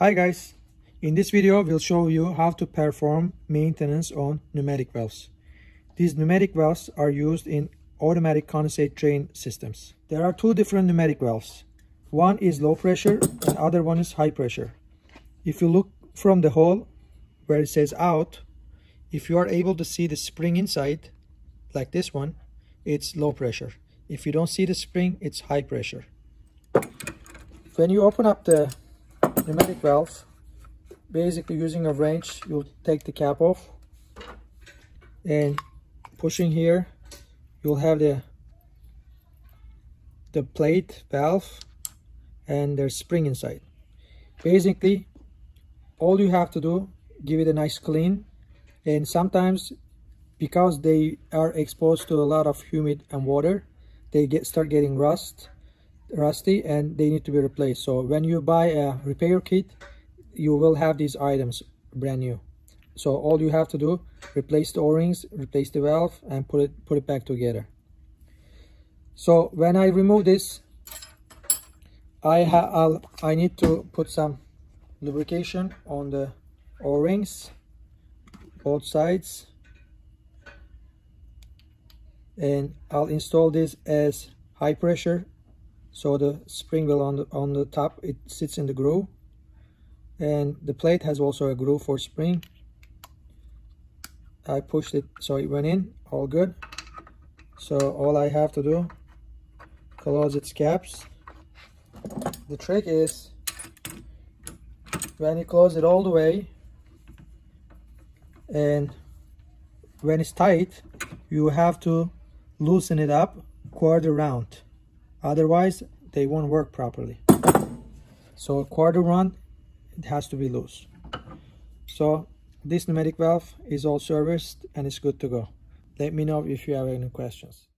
Hi guys, in this video we'll show you how to perform maintenance on pneumatic valves. These pneumatic valves are used in automatic condensate drain systems. There are two different pneumatic valves. One is low pressure and other one is high pressure. If you look from the hole where it says out, if you are able to see the spring inside, like this one, it's low pressure. If you don't see the spring, it's high pressure. When you open up the pneumatic valve. Basically using a wrench you'll take the cap off. And pushing here you'll have the the plate valve and there's spring inside. Basically all you have to do give it a nice clean. And sometimes because they are exposed to a lot of humid and water they get start getting rust rusty and they need to be replaced. So when you buy a repair kit you will have these items brand new. So all you have to do replace the o-rings replace the valve and put it put it back together. So when i remove this i have i need to put some lubrication on the o-rings both sides. And i'll install this as high pressure so the spring will on the on the top it sits in the groove and the plate has also a groove for spring. I pushed it so it went in all good. So all I have to do close its caps the trick is when you close it all the way and when it's tight you have to loosen it up quarter round otherwise they won't work properly. So a quarter round it has to be loose. So this pneumatic valve is all serviced and it's good to go. Let me know if you have any questions